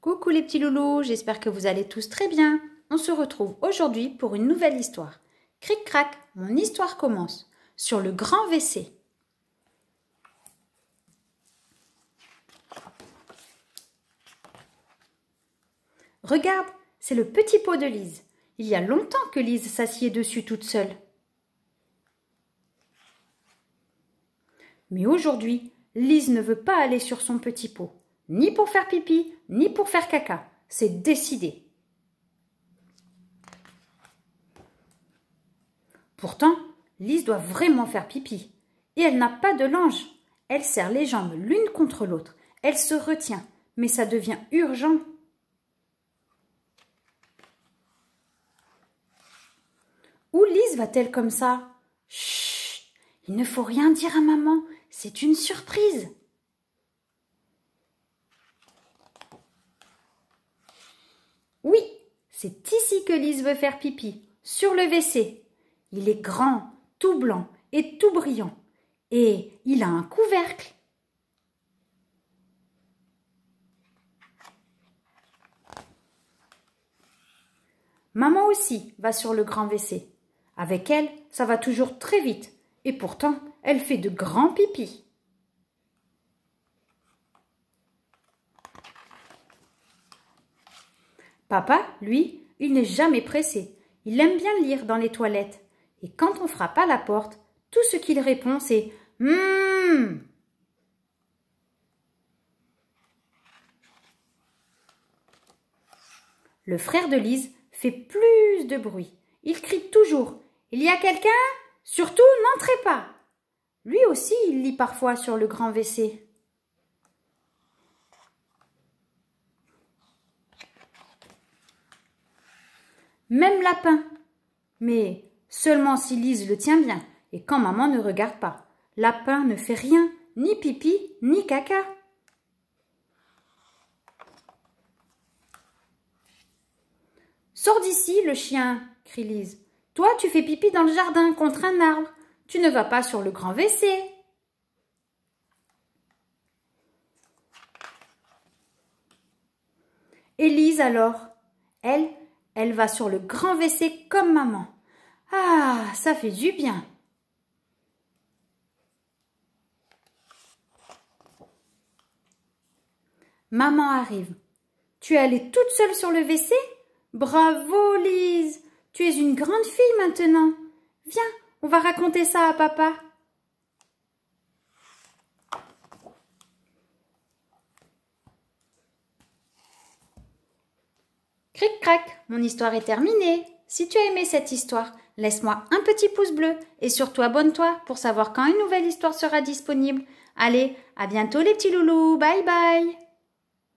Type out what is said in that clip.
Coucou les petits loulous, j'espère que vous allez tous très bien. On se retrouve aujourd'hui pour une nouvelle histoire. Cric crac, mon histoire commence sur le grand WC. Regarde, c'est le petit pot de Lise. Il y a longtemps que Lise s'assied dessus toute seule. Mais aujourd'hui, Lise ne veut pas aller sur son petit pot, ni pour faire pipi, ni pour faire caca. C'est décidé. Pourtant, Lise doit vraiment faire pipi. Et elle n'a pas de linge. Elle serre les jambes l'une contre l'autre. Elle se retient, mais ça devient urgent. Où Lise va-t-elle comme ça? Chut Il ne faut rien dire à maman, c'est une surprise. C'est ici que Lise veut faire pipi, sur le WC. Il est grand, tout blanc et tout brillant. Et il a un couvercle. Maman aussi va sur le grand WC. Avec elle, ça va toujours très vite. Et pourtant, elle fait de grands pipis. Papa, lui, il n'est jamais pressé. Il aime bien lire dans les toilettes. Et quand on frappe à la porte, tout ce qu'il répond, c'est Hum. Le frère de Lise fait plus de bruit. Il crie toujours Il y a quelqu'un? Surtout, n'entrez pas. Lui aussi, il lit parfois sur le grand WC. Même lapin. Mais seulement si Lise le tient bien et quand maman ne regarde pas. Lapin ne fait rien, ni pipi, ni caca. Sors d'ici, le chien, crie Lise. Toi, tu fais pipi dans le jardin contre un arbre. Tu ne vas pas sur le grand WC. Élise alors, elle, elle va sur le grand WC comme maman. Ah, ça fait du bien. Maman arrive. Tu es allée toute seule sur le WC? Bravo, Lise Tu es une grande fille maintenant. Viens, on va raconter ça à papa. Cric crac, mon histoire est terminée. Si tu as aimé cette histoire, laisse-moi un petit pouce bleu et surtout abonne-toi pour savoir quand une nouvelle histoire sera disponible. Allez, à bientôt les petits loulous, bye bye